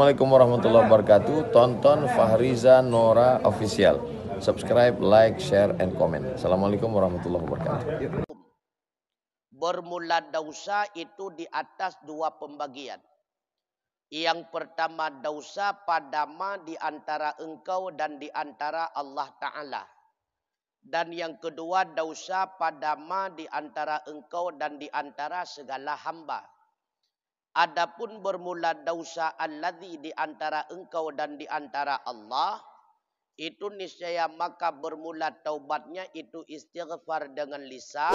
Assalamualaikum warahmatullahi wabarakatuh. Tonton Fahriza Nora Official. Subscribe, like, share, and comment. Assalamualaikum warahmatullahi wabarakatuh. Bermula dosa itu di atas dua pembagian. Yang pertama dosa padama di antara engkau dan di antara Allah Ta'ala. Dan yang kedua dosa padama di antara engkau dan di antara segala hamba. Adapun bermula dosa alladhi di antara engkau dan di antara Allah, itu niscaya maka bermula taubatnya itu istighfar dengan lisan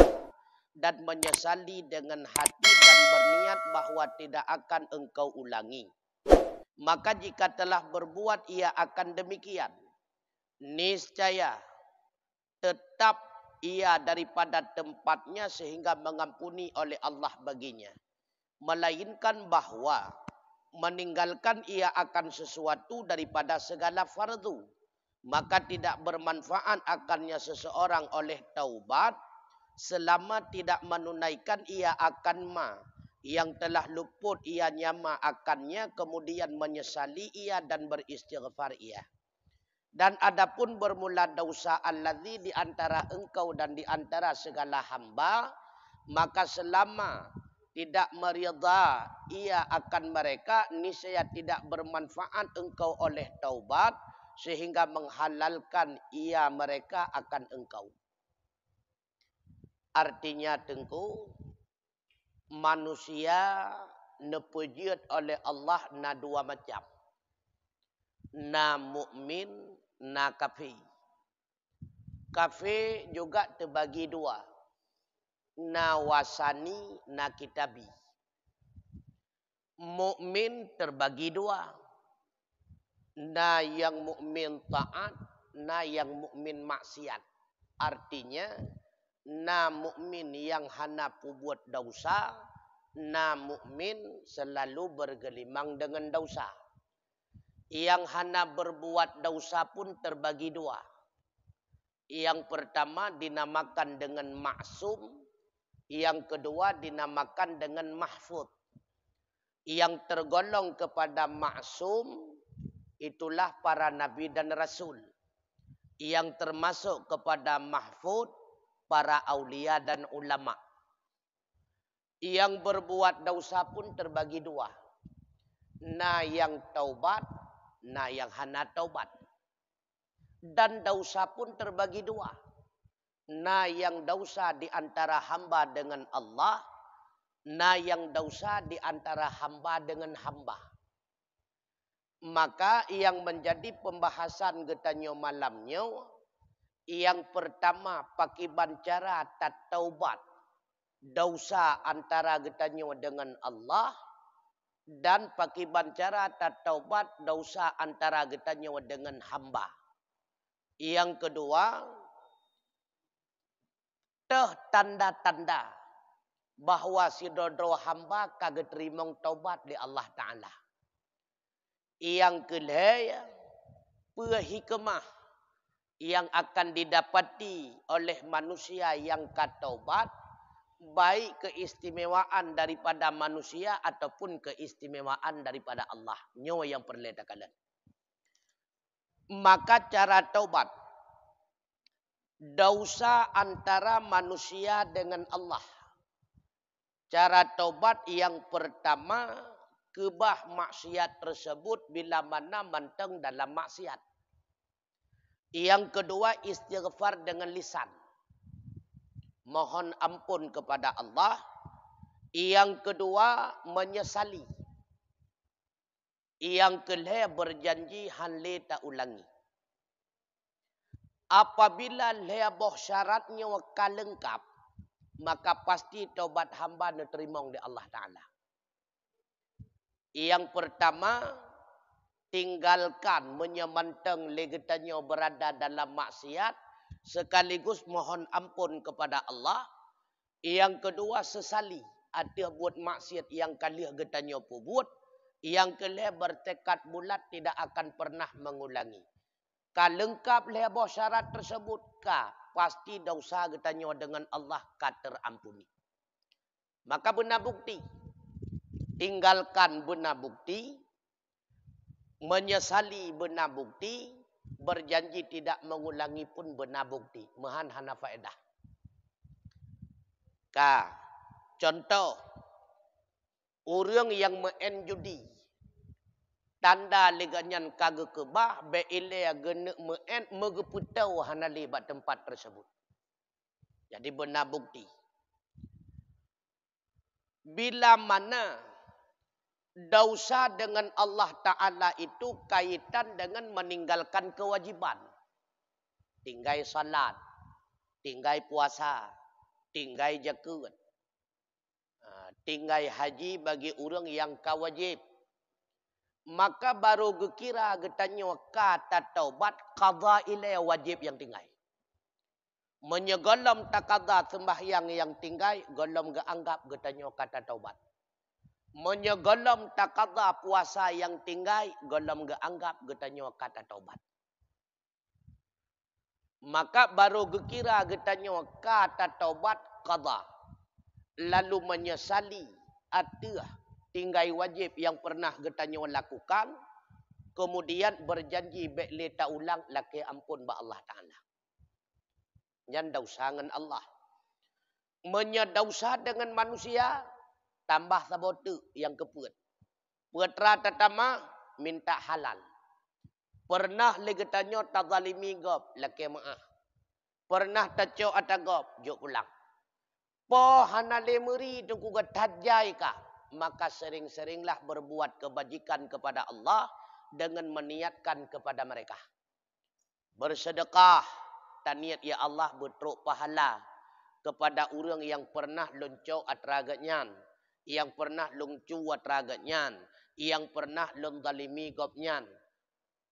dan menyesali dengan hati dan berniat bahawa tidak akan engkau ulangi. Maka jika telah berbuat ia akan demikian, niscaya tetap ia daripada tempatnya sehingga mengampuni oleh Allah baginya melainkan bahawa meninggalkan ia akan sesuatu daripada segala fardu. Maka tidak bermanfaat akannya seseorang oleh taubat selama tidak menunaikan ia akan ma. Yang telah luput ia nyama akannya kemudian menyesali ia dan beristighfar ia. Dan adapun bermula dosa allazi di antara engkau dan di antara segala hamba maka selama tidak merida ia akan mereka niscaya tidak bermanfaat engkau oleh taubat sehingga menghalalkan ia mereka akan engkau. Artinya tengku manusia nepujut oleh Allah na dua macam. Na mukmin na kafir. Kafir juga terbagi dua na wasani na kitabi. Mukmin terbagi dua. Na yang mukmin taat, na yang mukmin maksiat. Artinya na mukmin yang hana buat dosa, na mukmin selalu bergelimang dengan dosa. Yang hana berbuat dosa pun terbagi dua. Yang pertama dinamakan dengan maksum, yang kedua dinamakan dengan mahfud. Yang tergolong kepada maksum itulah para nabi dan rasul. Yang termasuk kepada mahfud para aulia dan ulama. Yang berbuat dosa pun terbagi dua. Na yang taubat, na yang hana taubat. Dan dosa pun terbagi dua na yang dosa di antara hamba dengan Allah, na yang dosa di antara hamba dengan hamba. Maka yang menjadi pembahasan getanyo malamnya, yang pertama pakai bancara tak taubat, dosa antara getanyo dengan Allah, dan pakai bancara tak taubat, dosa antara getanyo dengan hamba. Yang kedua, teh tanda-tanda bahawa si dodro hamba kagak terima taubat di Allah Ta'ala. Yang kedua, perhikmah yang akan didapati oleh manusia yang kataubat, baik keistimewaan daripada manusia ataupun keistimewaan daripada Allah. Nyawa yang perlu kalian. Maka cara taubat, dosa antara manusia dengan Allah. Cara taubat yang pertama, kebah maksiat tersebut bila mana manteng dalam maksiat. Yang kedua, istighfar dengan lisan. Mohon ampun kepada Allah. Yang kedua, menyesali. Yang kelih berjanji hanle tak ulangi apabila leboh syaratnya wakal lengkap, maka pasti taubat hamba diterima oleh Allah Ta'ala. Yang pertama, tinggalkan menyemanteng legetannya berada dalam maksiat, sekaligus mohon ampun kepada Allah. Yang kedua, sesali. Ada buat maksiat yang kali getanya pun buat. Yang kelih bertekad bulat tidak akan pernah mengulangi. Ka lengkap lebo syarat tersebut ka pasti dosa getanya dengan Allah ka terampuni. Maka benar bukti. Tinggalkan benar bukti. menyesali benar bukti, berjanji tidak mengulangi pun benar bukti. Mahan hana faedah. Ka, contoh, orang yang main judi, tanda leganyan kaga kebah, be ile gena main megeputau hana libat tempat tersebut. Jadi benar bukti. Bila mana dosa dengan Allah Ta'ala itu kaitan dengan meninggalkan kewajiban. Tinggai salat, tinggai puasa, tinggai jakat. Ha, tinggai haji bagi orang yang kawajib. Maka baru gekira getanya kata taubat qadha ilai wajib yang tinggai. Menyegolam takadha sembahyang yang tinggai, golam ge anggap getanya kata taubat. Menyegolam takadha puasa yang tinggai golam ge anggap getanyo kata taubat. Maka baru gekira getanyo kata taubat qada lalu menyesali atia tinggai wajib yang pernah getanyo lakukan kemudian berjanji bekle tak ulang laki ampun ba Allah taala yang dausangan Allah menyedausa dengan manusia tambah sabotu yang keput. Putra tetama minta halal. Pernah lagi tanya tazalimi gop laki maaf. Pernah taco atagop juk pulang. Po hana lemuri tunggu getajai ka. Maka sering-seringlah berbuat kebajikan kepada Allah dengan meniatkan kepada mereka. Bersedekah. Taniat ya Allah betruk pahala kepada orang yang pernah loncok atragatnya yang pernah lung cuat ragatnya, yang pernah lung dalimi gopnya.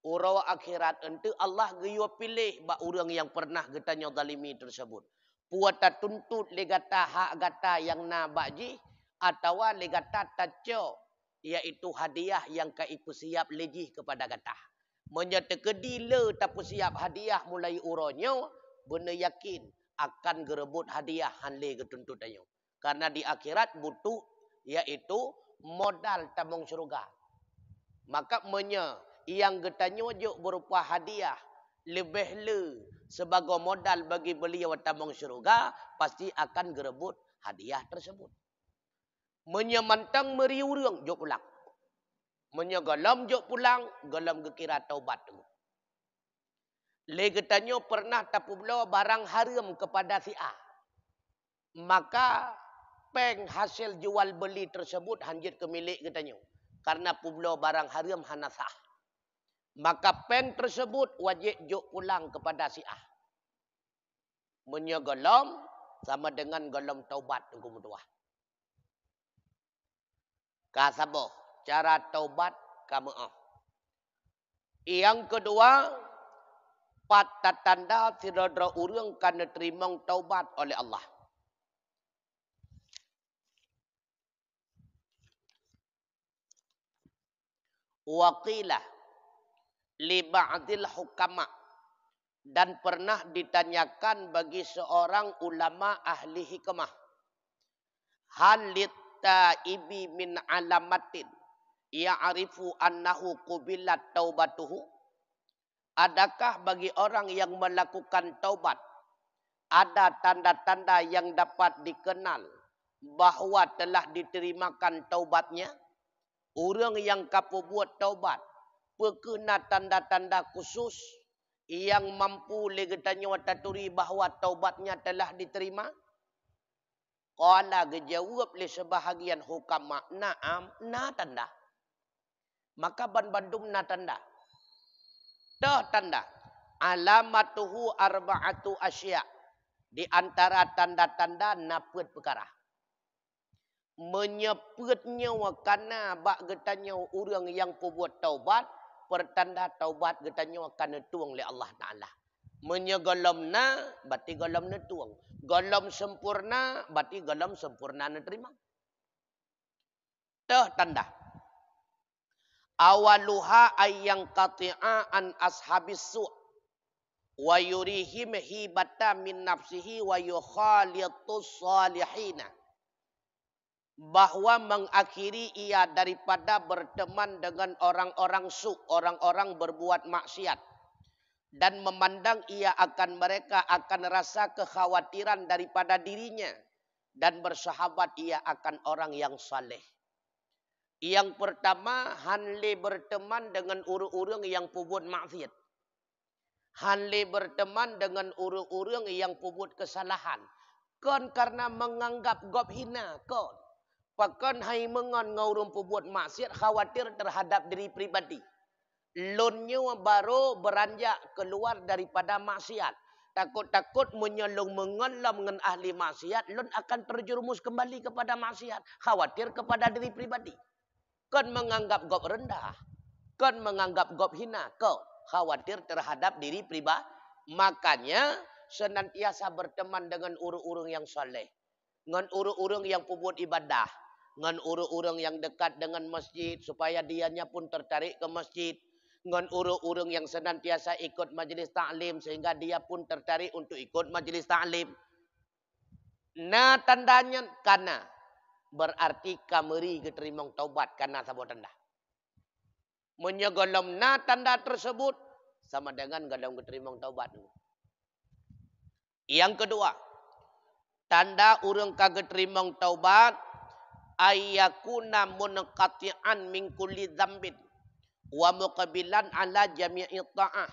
Urawa akhirat ente Allah geyo pilih ba orang yang pernah getanya dalimi tersebut. Puata tuntut legata hak gata yang na baji atau legata taco iaitu hadiah yang kaiku siap lejih kepada gata. Menyata kedila tapi siap hadiah mulai uronyo benar yakin akan gerebut hadiah hanle ketuntutannya. Karena di akhirat butuh yaitu modal tabung syurga. Maka menye yang getanya juk berupa hadiah lebih le sebagai modal bagi beliau tabung syurga pasti akan gerebut hadiah tersebut. Menyemantang meriurung juk pulang. Menyegalam juk pulang, galam gekira taubat tu. Legetanyo pernah tapu barang haram kepada si A. Maka peng hasil jual beli tersebut hanjit ke milik katanya. Karena publo barang haram hanasah. Maka peng tersebut wajib juk pulang kepada si ah. Menyegelom sama dengan gelom taubat tunggu mudah. Kasabo cara taubat kamu ah. Yang kedua, patah tanda sirodra urung karena terima taubat oleh Allah. waqilah li ba'dil hukama dan pernah ditanyakan bagi seorang ulama ahli hikmah halit taibi min alamatin ya'rifu annahu qubilat taubatuhu adakah bagi orang yang melakukan taubat ada tanda-tanda yang dapat dikenal bahawa telah diterimakan taubatnya Orang yang kapu buat taubat. Perkena tanda-tanda khusus. Yang mampu legetanya wataturi bahawa taubatnya telah diterima. Kala gejawab le sebahagian hukam na'am na tanda. Maka ban bandum na tanda. Dah tanda. Alamatuhu arba'atu asya. Di antara tanda-tanda naput perkara menyeputnya wakana bak getanya orang yang perbuat taubat pertanda taubat getanya wakana tuang oleh Allah Taala menyegalamna berarti galamna tuang. Galam sempurna berarti galam sempurna na terima tah tanda. Awaluha ayyang qati'a an ashabis su' wa yurihim hibata min nafsihi wa yukhalitus salihina. Bahwa mengakhiri ia daripada berteman dengan orang-orang su, orang-orang berbuat maksiat dan memandang ia akan mereka akan rasa kekhawatiran daripada dirinya dan bersahabat ia akan orang yang saleh. Yang pertama, Hanli berteman dengan urung-urung yang pubut maksiat. Hanli berteman dengan urung-urung yang pubut kesalahan. Kon karena menganggap gob hina kon. Pakan hai mengon ngaurum pembuat maksiat khawatir terhadap diri pribadi. Lonnya baru beranjak keluar daripada maksiat. Takut-takut menyelung mengelam dengan ahli maksiat. Lon akan terjerumus kembali kepada maksiat. Khawatir kepada diri pribadi. Kan menganggap gob rendah. Kan menganggap gob hina. Kau khawatir terhadap diri pribadi. Makanya senantiasa berteman dengan urung-urung yang soleh. Dengan urung-urung yang pembuat ibadah dengan urung-urung yang dekat dengan masjid supaya dianya pun tertarik ke masjid dengan urung-urung yang senantiasa ikut majlis taklim sehingga dia pun tertarik untuk ikut majlis taklim nah tandanya karena berarti kameri keterimong taubat karena sabot tanda menyegolom na tanda tersebut sama dengan golom keterimong taubat yang kedua tanda urung kageterimong taubat ayyakuna munqati'an min kulli dzambin wa muqabilan ala jami'i ta'ah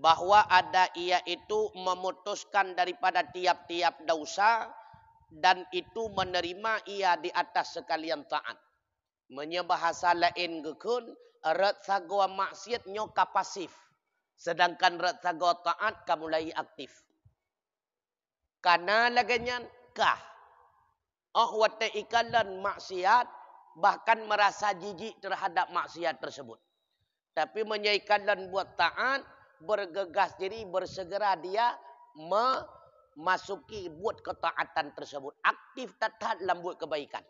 bahwa ada ia itu memutuskan daripada tiap-tiap dosa dan itu menerima ia di atas sekalian taat. Menyebahasa lain gekun, rat sagwa maksiat nyoka pasif. Sedangkan rat sagwa taat kamu lagi aktif. Karena laganya kah ahwata ikalan maksiat bahkan merasa jijik terhadap maksiat tersebut. Tapi menyaikalan buat taat, bergegas diri, bersegera dia memasuki buat ketaatan tersebut. Aktif tetap dalam buat kebaikan.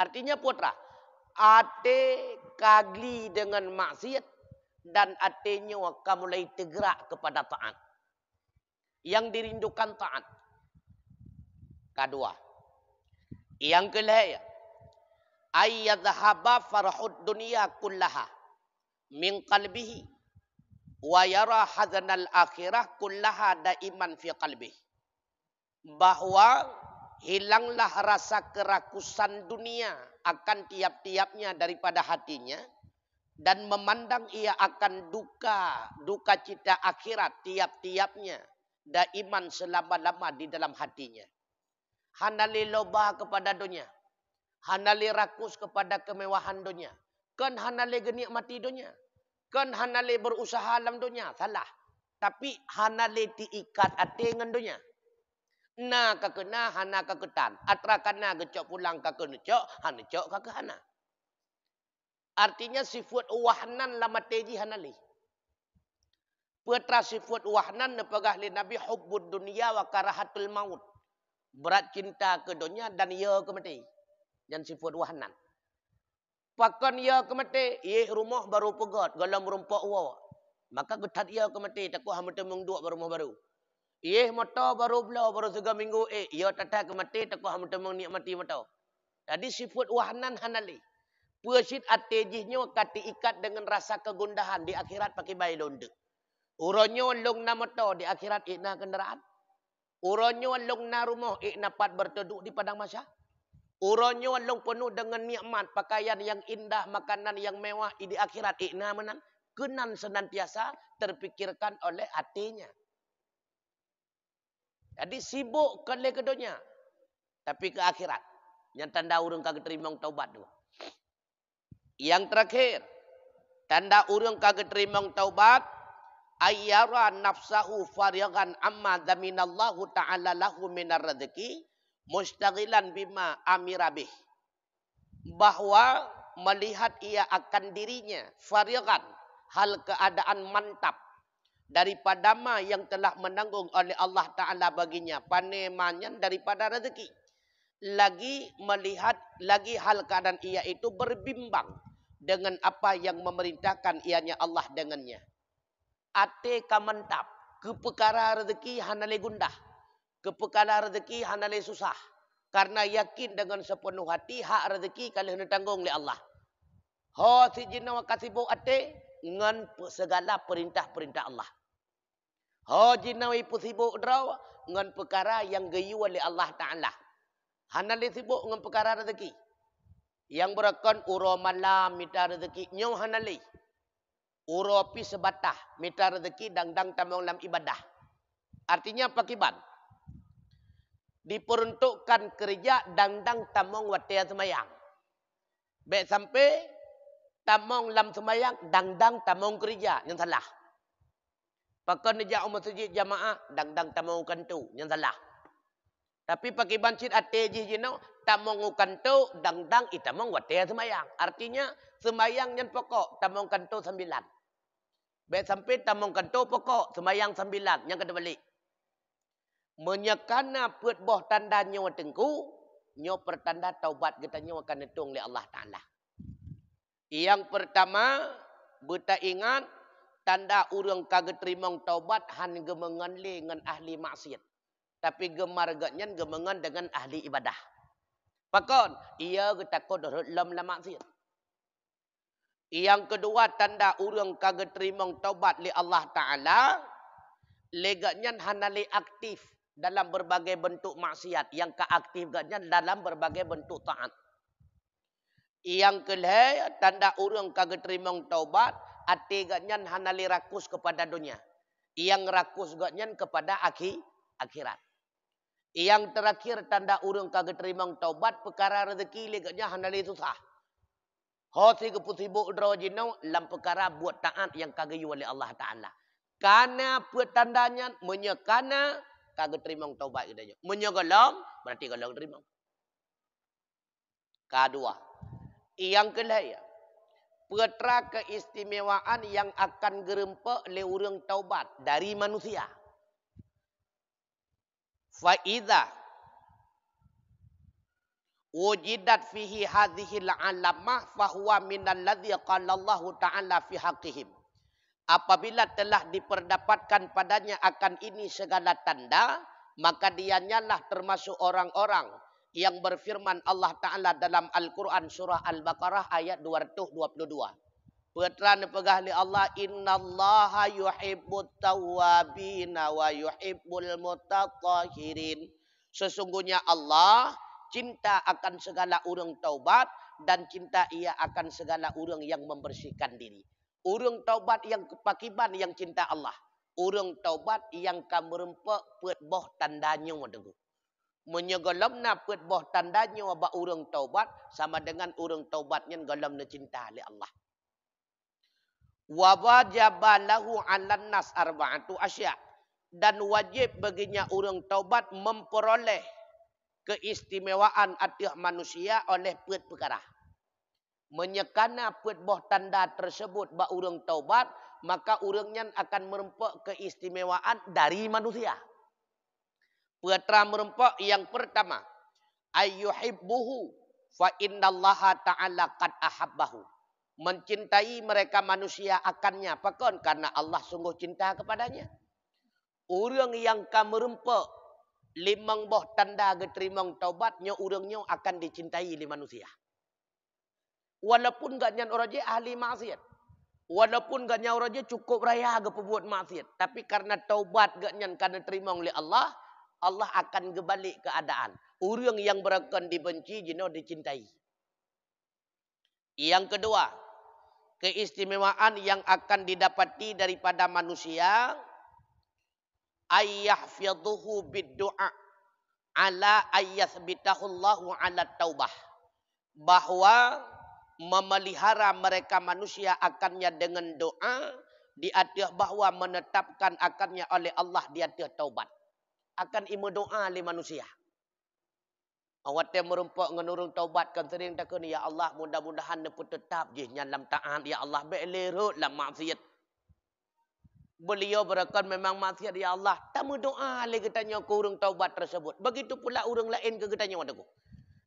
Artinya putra, ate kagli dengan maksiat dan atenya akan mulai tergerak kepada taat. Yang dirindukan taat. Kedua, yang kelima ayyadhhaba farhud dunya kullaha min qalbihi wa yara hadanal akhirah kullaha daiman fi qalbihi bahwa hilanglah rasa kerakusan dunia akan tiap-tiapnya daripada hatinya dan memandang ia akan duka duka cita akhirat tiap-tiapnya daiman selama-lama di dalam hatinya Hanali loba kepada dunia. Hanali rakus kepada kemewahan dunia. Kan hanali genik mati dunia. Kan hanali berusaha dalam dunia. Salah. Tapi hanali diikat hati dengan dunia. Na kakena hana kaketan. Atra kana gecok pulang kakena cok. Hana cok kakehana. Artinya sifat wahnan lama teji hanali. Putra sifat wahnan nepagah Nabi hubbud dunia wa karahatul maut berat cinta ke dunia dan ia ke mati. Dan sifat wahanan. Pakan ia ke mati, ia rumah baru pegat, galam rumpak wa. Maka getat ia ke mati, takut hamat temung dua baru. Ia mata baru belau, baru tiga minggu, eh, ia tata ke mati, takut ni mati mata. Jadi sifat wahanan hanali. Puasit atejihnya kati ikat dengan rasa kegundahan di akhirat pakai bayi londe. Uronyo long nama di akhirat ikna kenderaan. Uronyo long na rumah ik napat berteduk di padang masya. Uronyo long penuh dengan nikmat, pakaian yang indah, makanan yang mewah di akhirat ik na menan. Kenan senantiasa terpikirkan oleh hatinya. Jadi sibuk ke ke dunia. Tapi ke akhirat. Yang tanda urung kagak terima taubat tu. Yang terakhir. Tanda urung kagak terima taubat ayyara nafsahu farigan amma dhaminallahu ta'ala lahu minar rezeki mustaghilan bima amirabih bahwa melihat ia akan dirinya farigan hal keadaan mantap daripada ma yang telah menanggung oleh Allah Ta'ala baginya panemanya daripada rezeki. Lagi melihat lagi hal keadaan ia itu berbimbang dengan apa yang memerintahkan ianya Allah dengannya. Ate kamantap ke perkara rezeki hanale gundah ke perkara rezeki hanale susah Karena yakin dengan sepenuh hati hak rezeki kalau hendak tanggung oleh Allah. Ho si jinna kasibu ate dengan segala perintah-perintah Allah. Ho jinna ipu sibuk draw dengan perkara yang gayu oleh Allah Ta'ala. Hanali sibuk dengan perkara rezeki. Yang berakon uro malam minta rezeki. Nyaw hanali. Uro pi sebatah minta rezeki dang-dang tamang dalam ibadah. Artinya apa kiban? Diperuntukkan kerja dang-dang tamong watia semayang. Baik sampai tamong lam semayang dang-dang tamong kerja yang salah. Pakai nija umat sujud jamaah dang-dang tamong kantu yang salah. Tapi pakai bancit ate ji jino tamong kantu dang-dang itamong watia semayang. Artinya semayang yang pokok tamong kantu sembilan. Baik sampai tamong kantu pokok semayang sembilan yang kedua balik menyekana put boh tanda nyawa tengku nyawa pertanda taubat kita nyawa akan netung oleh Allah Ta'ala. Yang pertama beta ingat tanda urang kaget terimang taubat han gemengan li dengan ahli maksiat. Tapi gemar gatnya gemengan dengan ahli ibadah. Pakon ia kita kod lam la maksiat. Yang kedua tanda urang kaget terimang taubat li Allah Ta'ala leganya hanali aktif dalam berbagai bentuk maksiat yang keaktifkannya dalam berbagai bentuk taat. Yang kelih tanda urang kagak terima taubat ati ganyan hanali rakus kepada dunia. Yang rakus ganyan kepada akhi, akhirat. Yang terakhir tanda urang kagak terima taubat perkara rezeki leganya hanali susah. Hosi kepusibu udrojino lam perkara buat taat yang kagak oleh Allah Ta'ala. Karena petandanya menyekana kagak terima taubat kita je. Menyegelam berarti kalau terima. Kedua, yang kedua, petra keistimewaan yang akan gerempak le urang taubat dari manusia. Faidah wujidat fihi hadhihi al-alamah fahuwa min alladhi qala Allah Ta'ala fi haqqihim apabila telah diperdapatkan padanya akan ini segala tanda, maka dia nyalah termasuk orang-orang yang berfirman Allah Ta'ala dalam Al-Quran surah Al-Baqarah ayat 222. Putra nepegah li Allah inna Allah yuhibbut tawabina wa yuhibbul mutatahirin. Sesungguhnya Allah cinta akan segala orang taubat dan cinta ia akan segala orang yang membersihkan diri. Urung taubat yang kepakiban yang cinta Allah. Urung taubat yang kamu rempak pet boh tandanya. Menyegolam na pet boh tandanya wabak urung taubat sama dengan urung taubatnya golam na cinta oleh Allah. Wabajabalahu alan nas arba'atu asya. Dan wajib baginya urung taubat memperoleh keistimewaan hati manusia oleh pet perkara menyekana put boh tanda tersebut ba urang taubat maka urangnya akan merempak keistimewaan dari manusia. Putra merempak yang pertama ayyuhibbuhu fa innallaha ta'ala qad ahabbahu. Mencintai mereka manusia akannya pakon karena Allah sungguh cinta kepadanya. Urang yang kamu merempak limang boh tanda geterimang taubatnya urangnya akan dicintai oleh manusia Walaupun gak nyan orang je ahli maksiat. Walaupun gak nyan orang je cukup raya ke pembuat maksiat. Tapi karena taubat gak nyan karena terima oleh Allah. Allah akan kembali keadaan. Orang yang berakan dibenci jino dicintai. Yang kedua. Keistimewaan yang akan didapati daripada manusia. Ayah fiyaduhu biddu'a. Ala ayyasbitahullahu ala taubah. Bahawa memelihara mereka manusia akannya dengan doa di atas bahawa menetapkan akannya oleh Allah di atas taubat. Akan imu doa oleh manusia. Awak yang merumpak dengan taubat kan sering tak ya Allah mudah-mudahan dapat tetap je dalam taat ya Allah belerut lah maksiat. Beliau berakan memang maksiat ya Allah. Tak doa oleh katanya ke urung taubat tersebut. Begitu pula urung lain ke katanya wadaku.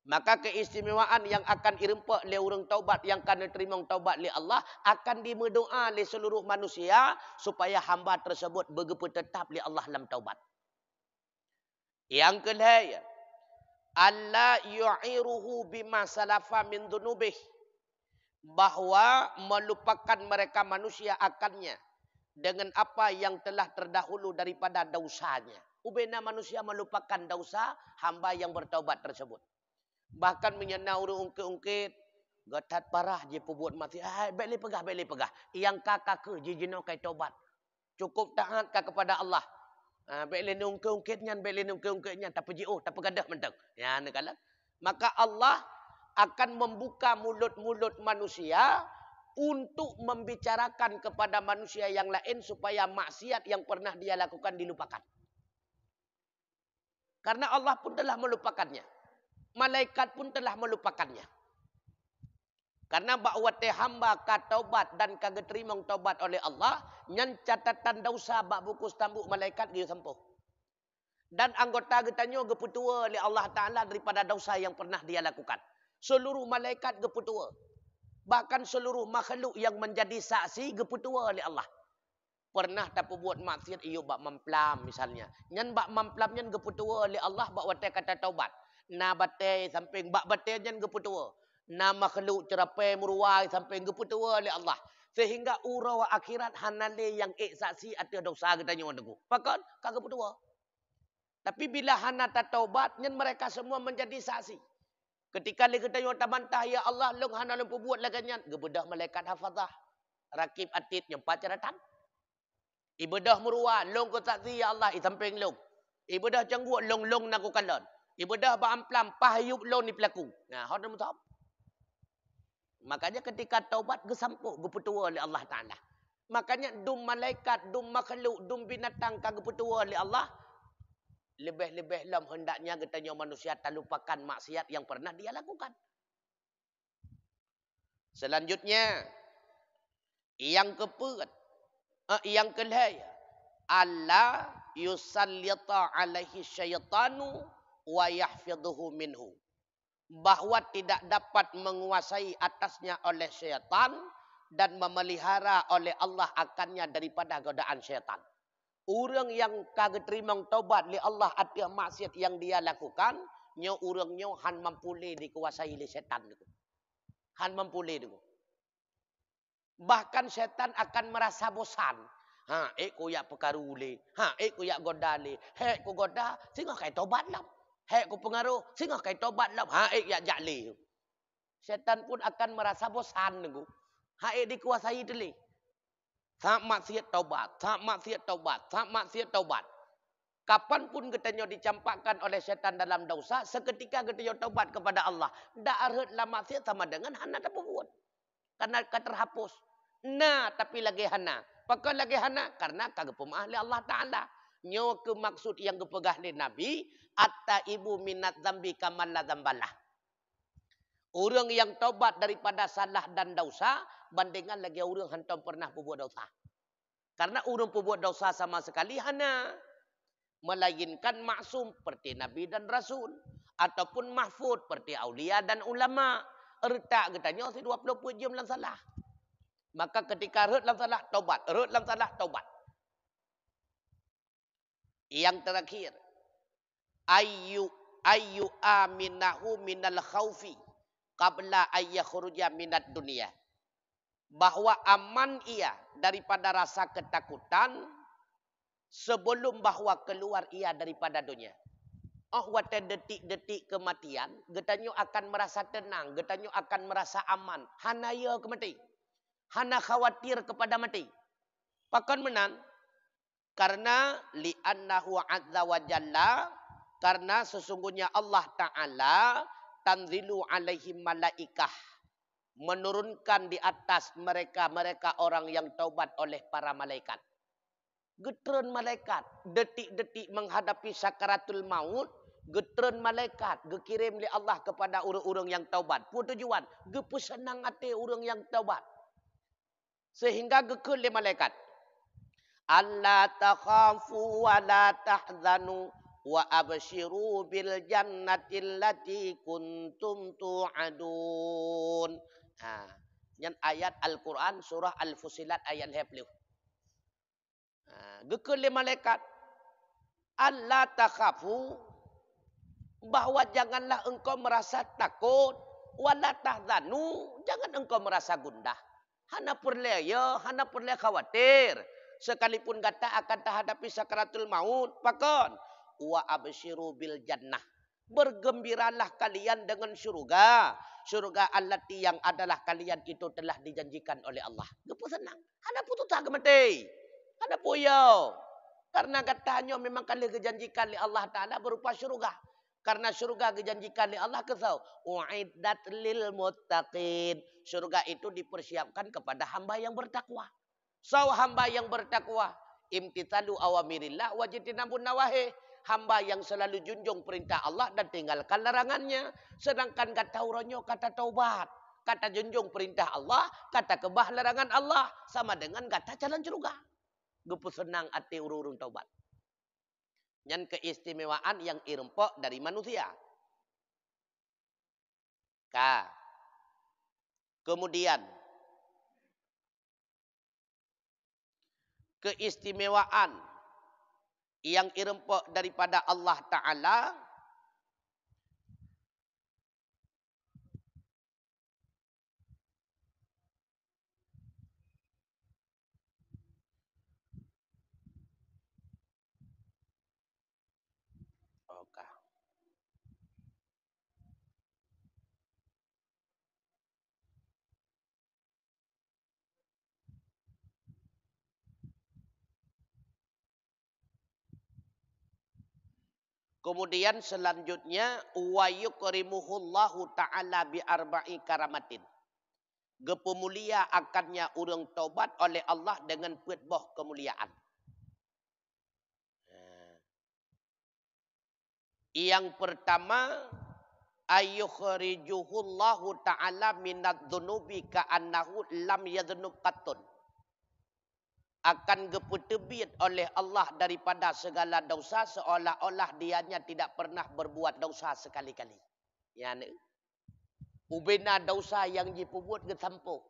Maka keistimewaan yang akan irempak oleh orang taubat yang akan diterima taubat oleh Allah akan dimedoa oleh seluruh manusia supaya hamba tersebut begitu tetap oleh Allah dalam taubat. Yang kedua, alla yu'iruhu bima salafa min dhunubih bahwa melupakan mereka manusia akannya dengan apa yang telah terdahulu daripada dosanya. Ubena manusia melupakan dosa hamba yang bertaubat tersebut. Bahkan menyenau ungkit-ungkit Gatat parah je perbuat mati. Ah, baik pegah, baik pegah. Yang kakak ke je jenuh kai taubat. Cukup taat ke kepada Allah. Ah, ke ungkitnya, baik le nung ke ungkitnya. Tak pergi oh, tak pegadah mentang. Ya, nekala. Maka Allah akan membuka mulut-mulut manusia untuk membicarakan kepada manusia yang lain supaya maksiat yang pernah dia lakukan dilupakan. Karena Allah pun telah melupakannya. Malaikat pun telah melupakannya. Karena bahawa te hamba ka taubat dan ka terima taubat oleh Allah, nyan catatan dosa bak buku stambuk malaikat dia sempuh. Dan anggota getanyo geputua oleh Allah Taala daripada dosa yang pernah dia lakukan. Seluruh malaikat geputua. Bahkan seluruh makhluk yang menjadi saksi geputua oleh Allah. Pernah tak buat maksiat iyo bak memplam misalnya. Nyan bak memplam nyan geputua oleh Allah bak wate kata taubat. Na bate samping bak bate nyan geputua nama makhluk cerapai muruai sampai geputua oleh Allah. Sehingga urau akhirat hanale yang ek saksi ada dosa kita nyawa deku pakon kagak putua tapi bila hana taubat nyen mereka semua menjadi saksi. Ketika le kita nyawa tabantah ya Allah long hana long buat lagi nyen. Gebedah malaikat hafazah. Rakib atid nyempat ceratan ibadah murwa long ko saksi ya Allah i samping long. Ibadah cangguak long long nak kalon ibadah ba amplam pahyub long ni pelaku nah hot mutap Makanya ketika taubat gesampuk gepetua oleh Allah Taala. Makanya dum malaikat, dum makhluk, dum binatang kagak petua oleh Allah. Lebih-lebih lam hendaknya katanya manusia tak lupakan maksiat yang pernah dia lakukan. Selanjutnya yang keempat, uh, yang kelima Allah yusallita alaihi syaitanu wa yahfidhuhu minhu bahawa tidak dapat menguasai atasnya oleh syaitan dan memelihara oleh Allah akannya daripada godaan syaitan. Orang yang kagak terima taubat li Allah atas maksiat yang dia lakukan, nyo orang nyo han mampu dikuasai oleh syaitan itu. Han mampu itu. Bahkan syaitan akan merasa bosan. Ha, eh ko yak perkaru le. Ha, eh ko yak goda le. He ko goda, sehingga kai taubat lah. Hek ku pengaruh, singa kai tobat lah. Ha ek ya jali. Syaitan pun akan merasa bosan nunggu. Ha ek dikuasai deli. Tak maksiat taubat, tak maksiat taubat, tak maksiat taubat. Kapan pun katanya dicampakkan oleh syaitan dalam dosa, seketika katanya taubat kepada Allah. Tak arhat lah maksiat sama dengan hana tak buat. Karena terhapus. Nah, tapi lagi hana. Pakai lagi hana karena kagak pemahli Allah Ta'ala nyo ke maksud yang kepegah ni Nabi atta ibu minat zambi kamalla zambalah. Orang yang taubat daripada salah dan dosa bandingkan lagi orang hantam pernah berbuat dosa. Karena orang berbuat dosa sama sekali hanya melainkan maksum seperti Nabi dan Rasul ataupun mahfud seperti aulia dan ulama. Ertak katanya si 20 jam dalam salah. Maka ketika erut dalam salah, taubat. Erut dalam salah, taubat. Yang terakhir, ayu ayu aminahu minal khaufi qabla ayyakhruja minat dunia. Bahwa aman ia daripada rasa ketakutan sebelum bahwa keluar ia daripada dunia. Oh, wata detik-detik kematian, getanyo akan merasa tenang, getanyo akan merasa aman. Hana ia kemati. Hana khawatir kepada mati. Pakan menan, karena li'annahu azza wa jalla karena sesungguhnya Allah taala tanzilu alaihim malaikah menurunkan di atas mereka mereka orang yang taubat oleh para malaikat. Getron malaikat detik-detik menghadapi sakaratul maut getron malaikat gekirim li Allah kepada orang-orang yang taubat. Pun tujuan gepu senang hati orang yang taubat. Sehingga gekul li malaikat alla takhafu wa la tahzanu wa abshiru bil jannati allati kuntum tu'adun. Ha, yang ayat Al-Quran surah Al-Fusilat ayat 20. Ha, gekul le malaikat alla takhafu Bahawa janganlah engkau merasa takut. Wala tahzanu. Jangan engkau merasa gundah. Hana perlaya, hana perlaya khawatir. Sekalipun kata akan terhadapi sakaratul maut. Pakon. Wa absyiru bil jannah. Bergembiralah kalian dengan syurga. Syurga allati yang adalah kalian itu telah dijanjikan oleh Allah. Gepu senang. Hana putu tak gemeti. Hana puyo. Karena katanya memang kalian dijanjikan oleh Allah Ta'ala berupa syurga. Karena syurga dijanjikan oleh Allah kesau. U'iddat lil muttaqin. Syurga itu dipersiapkan kepada hamba yang bertakwa. So hamba yang bertakwa. Imtitalu awamirillah wajitinabun nawahi. Hamba yang selalu junjung perintah Allah dan tinggalkan larangannya. Sedangkan kata uronyo kata taubat. Kata junjung perintah Allah. Kata kebah larangan Allah. Sama dengan kata jalan syurga. Gupu senang hati urung-urung taubat dan keistimewaan yang irempok dari manusia. K. Kemudian keistimewaan yang irempok daripada Allah Taala Kemudian selanjutnya wa yukrimuhullahu taala bi arba'i karamatin. Gepemulia akannya urang taubat oleh Allah dengan petboh kemuliaan. Yang pertama ayyukhrijuhullahu taala minadz dzunubi ka'annahu lam yadhnub qattun akan geputebit oleh Allah daripada segala dosa seolah-olah dianya tidak pernah berbuat dosa sekali-kali. Ya ne. Ubena dosa yang dipubuat ke sampo.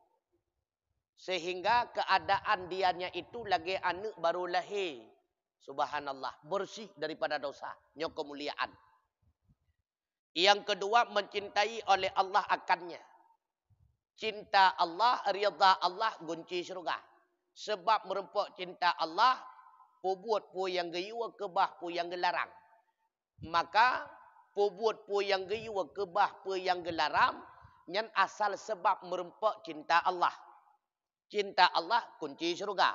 Sehingga keadaan dianya itu lagi anak baru lahir. Subhanallah. Bersih daripada dosa. Nyo kemuliaan. Yang kedua mencintai oleh Allah akannya. Cinta Allah, riyadha Allah, gunci syurga sebab merempok cinta Allah pubuat pu yang gayua kebah pu yang gelarang. Maka pubuat pu yang gayua kebah pu yang gelarang nyan asal sebab merempok cinta Allah. Cinta Allah kunci syurga.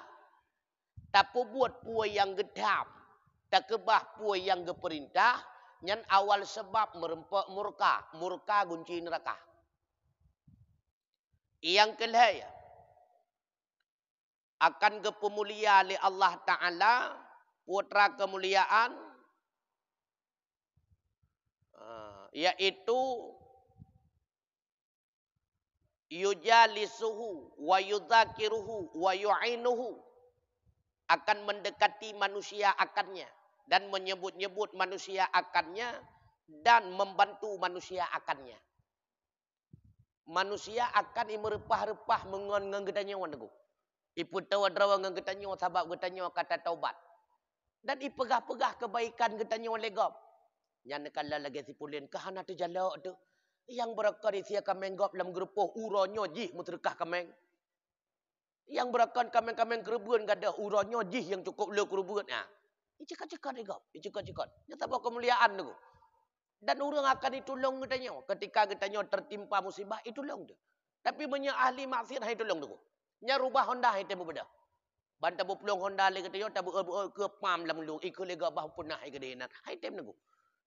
Tapi buat pu yang gedam tak kebah pu yang geperintah nyan awal sebab merempok murka. Murka kunci neraka. Yang kelihatan akan kepemulia oleh Allah Ta'ala putra kemuliaan ah, yaitu yujalisuhu wa yudhakiruhu wa yu'inuhu akan mendekati manusia akannya dan menyebut-nyebut manusia akannya dan membantu manusia akannya. Manusia akan imerepah-repah mengon-ngon wanegu. Ipu tahu drawa ngan getanyo sebab getanyo kata taubat. Dan ipegah-pegah kebaikan getanyo legop. Yang kala lagi si pulin kahana tu jalak tu. Yang berakar isia kameng gop dalam gerupuh uronyo jih mutrekah kameng. Yang berakar kameng-kameng kerebun gada uronyo jih yang cukup le kerebun. Ha. Icekak-cekak ni gop. Icekak-cekak. Nyata bawa kemuliaan tu. Dan orang akan ditolong getanyo. Ketika getanyo tertimpa musibah, itolong tu. Tapi banyak ahli maksiat, hai tolong tu. Nya rubah Honda itu berbeda. Banta pelong Honda le kata yo tabu ke pam lam lu ikut lega bah punah ke denan. Hai tem nagu.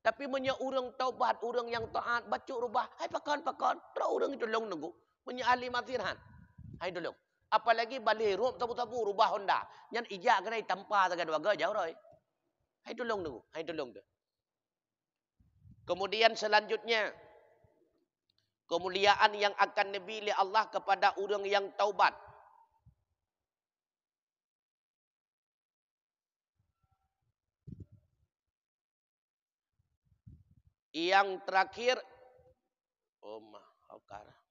Tapi menya urang taubat, urang yang taat, baca rubah, hai pakan pakan, tra urang itu long nagu. Menya ahli matiran. Hai dulu. Apalagi balik rum tabu-tabu rubah Honda. Nyan ijak kena tanpa tagad waga jauh roi. Hai tolong nagu. Hai tolong tu. Kemudian selanjutnya kemuliaan yang akan nabi Allah kepada orang yang taubat. Yang terakhir, Omah Hokara.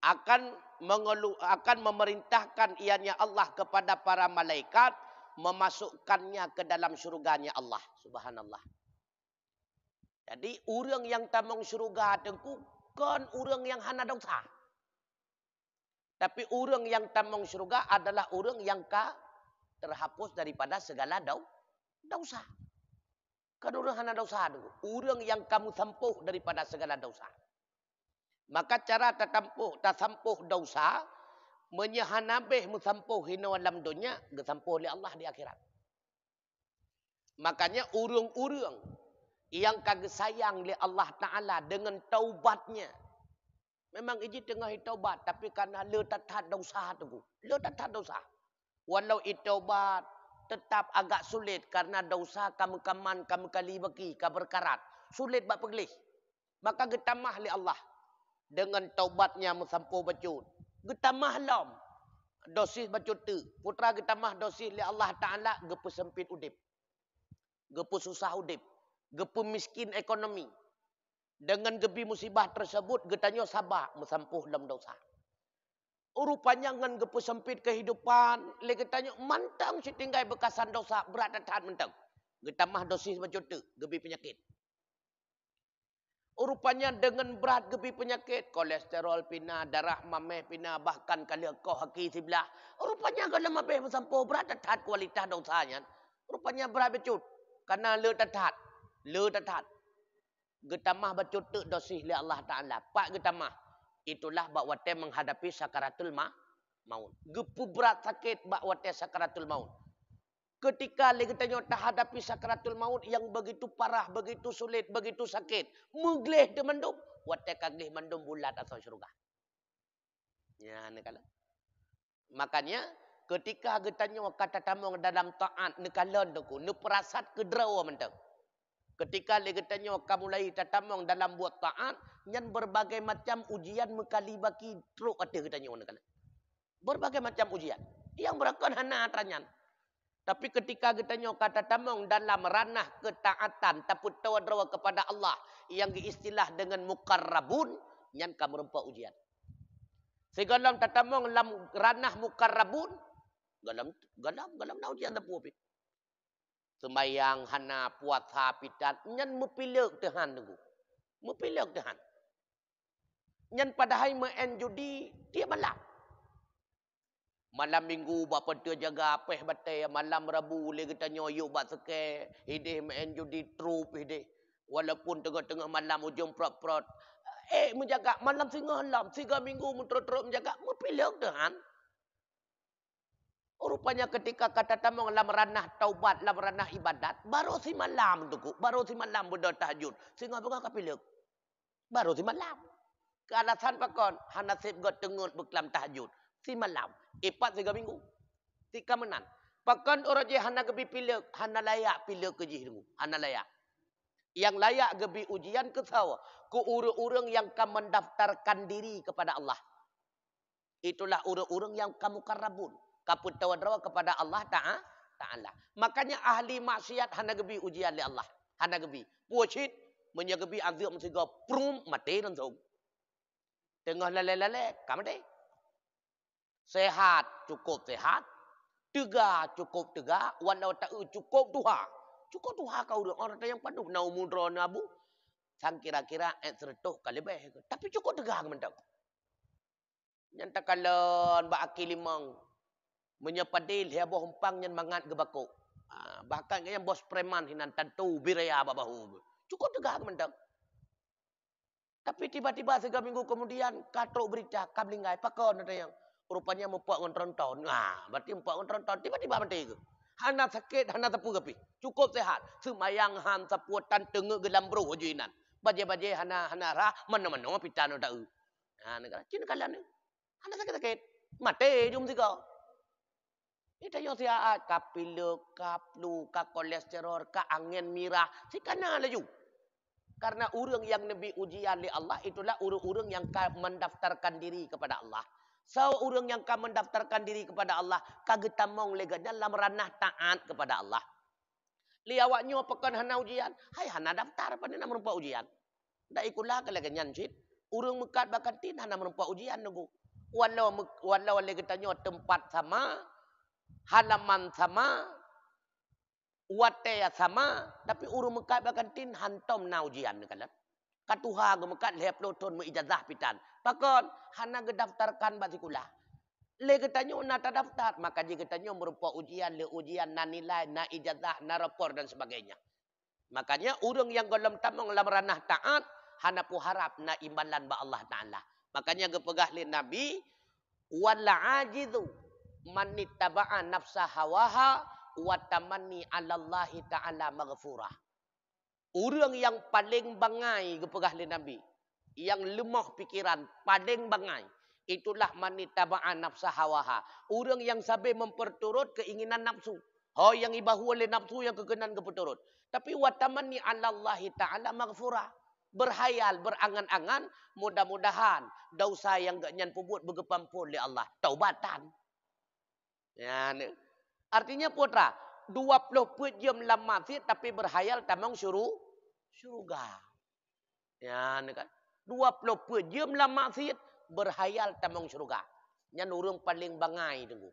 akan akan memerintahkan ianya Allah kepada para malaikat memasukkannya ke dalam syurganya Allah subhanallah jadi orang yang tamang syurga tengku kan orang yang hana dosa tapi orang yang tamang syurga adalah orang yang ka terhapus daripada segala dosa. Kan orang hana dosa. Orang yang kamu sempuh daripada segala dosa. Maka cara tertampuh, tersampuh dosa, menyahanabih musampuh hina dalam dunia, gesampuh oleh Allah di akhirat. Makanya urung-urung yang kagak sayang oleh Allah Ta'ala dengan taubatnya. Memang ini tengah taubat, tapi karena le tatat dosa tu. Le tatat dosa. Walau taubat, tetap agak sulit karena dosa kamu kaman kamu kali bagi kamu berkarat. Sulit buat pergelih. Maka getamah oleh Allah dengan taubatnya musampu bacut. Getamah lam. Dosis bacut tu. Putra getamah dosis li Allah Ta'ala gepu sempit udip. Gepu susah udip. Gepu miskin ekonomi. Dengan gebi musibah tersebut, getanya sabar musampuh dalam dosa. Rupanya dengan gepu sempit kehidupan, le getanya mantang si tinggal bekasan dosa berat dan tahan mentang. Getamah dosis bacut tu, gebi penyakit. Rupanya dengan berat gebi penyakit, kolesterol pina, darah mameh pina, bahkan kali kau haki sebelah. Rupanya kalau mabeh bersampu berat tetat kualitas dosanya. Rupanya berat becut. Karena le tetat. Le tetat. Getamah becut tu dosis li Allah Ta'ala. Pak getamah. Itulah bak wate menghadapi sakaratul ma maut. Gepu berat sakit bak wate sakaratul maut ketika lagi tanya tak hadapi sakratul maut yang begitu parah, begitu sulit, begitu sakit. Mugleh de mendum. Watak kaglih mendum bulat atau syurga. Ya, ni kala. Makanya, ketika getanya kata tamung dalam ta'at, ni kala duku, ni perasat kedrawa mendum. Ketika lagi tanya kamu lagi tatamung dalam buat ta'at, yang berbagai macam ujian mekali baki truk ada getanya. Berbagai macam ujian. Yang berakon hana atanyan. Tapi ketika kita nyok kata tamong dalam ranah ketaatan tapi tawadra kepada Allah yang diistilah dengan mukarrabun yang kamu rempak ujian. Sehingga dalam tatamong dalam ranah mukarrabun galam galam galam na ujian tapi apa? Sembayang hana puasa pitan nyan mepilek Tuhan tunggu. Mepilek Tuhan. Nyan padahal main judi dia malak. Malam minggu buat pada jaga apeh batai. Malam rabu boleh kita nyoyuk buat seke. Hidih main judi trup hidih. Walaupun tengah-tengah malam ujung prot-prot. Eh menjaga malam singa halam. Tiga minggu menterut-terut menjaga. Mepilih Tuhan. Rupanya ketika kata tamang dalam ranah taubat, dalam ranah ibadat. Baru si malam tu. Baru si malam berdoa tahajud. Sehingga bukan kapilih. Baru si malam. Kealasan pakon. Hanasib got tengut berkelam tahajud si malam. Empat tiga minggu. Tiga menan. Pakan orang je hana gebi pilih. Hana layak pilih ke jihmu. Hana layak. Yang layak gebi ujian ke sawa. Ke urang-urang yang kamu mendaftarkan diri kepada Allah. Itulah urang-urang yang kamu karabun. Kamu tawadrawa kepada Allah Ta'ala. Makanya ahli maksiat hana gebi ujian oleh Allah. Hana gebi. Puasit. Menyagebi azim sehingga prum mati dan zong. Tengah lele-lele. Kamu deh. Sehat cukup sehat. Tegak cukup tegak. Walau tak cukup tuha. Cukup tuha kau dah. Orang yang paduh. Nau mudra nabu. Sang kira-kira et seretuh kali lebih. Tapi cukup tegak mentak. Yang tak kalan bak akil limang. Menyepadil boh empang yang mangat ke bakuk. Ha, bahkan yang bos preman hinan tentu biraya babahu. Cukup tegak mentak. Tapi tiba-tiba tiga minggu kemudian katruk berita kablingai pakon ada yang rupanya mempuak dengan teronton. Nah, berarti mempuak dengan teronton. Tiba-tiba mati ke? Hana sakit, hana tepu kepi. Cukup sehat. Semayang han tepu tan tengah gelam bro juinan. Baje-baje hana hana rah mana-mana pitan tak. Ha negara. Cina kalian ni. Hana sakit-sakit. Mati jum tiga. Kita yang sihat kapilo, kaplu, ka kolesterol, ka angin mirah. Si kana laju. Karena urang yang nabi ujian oleh Allah itulah urang-urang yang mendaftarkan diri kepada Allah. So orang yang akan mendaftarkan diri kepada Allah kagak tamong lega dalam ranah taat kepada Allah. Li awaknya apakah hana ujian? Hai hana daftar pada nama rupa ujian. Dak ikulah kalau kenyan cit. Urang mekat bakan tin hana merempat ujian nunggu. Walau walau oleh katanya tempat sama, halaman sama, wataya sama, tapi urang mekat bakan tin hantom na ujian kan. Katuha ge mekat lep loton mu ijazah pitan. Pakon hana gedaftarkan batikulah. Le katanya nak terdaftar, maka dia katanya merupakan ujian, le ujian, na nilai, na ijazah, na rapor dan sebagainya. Makanya urang yang golem tamang lam ranah taat, hana pu harap na imbalan ba Allah Taala. Makanya gepegah li Nabi wala ajidu man ittaba'a nafsa hawaha wa tamanni 'ala Allah Taala maghfurah. Urang yang paling bangai gepegah li Nabi, yang lemah pikiran, paling bangai itulah man ittaba'a nafsa hawaha. Urang yang sabe memperturut keinginan nafsu. Oh yang ibahu oleh nafsu yang kekenan keperturut. Tapi wa tamanni 'ala Allah Taala maghfurah berhayal, berangan-angan, mudah-mudahan dosa yang gak nyan pubut bergepampun oleh Allah. Taubatan. Ya, ni. Artinya putra, 20 jam lama sih tapi berhayal tamang suruh surga. Ya, ni kan. 20 jam lama sih berhayal tamang surga. Nyan urung paling bangai tunggu.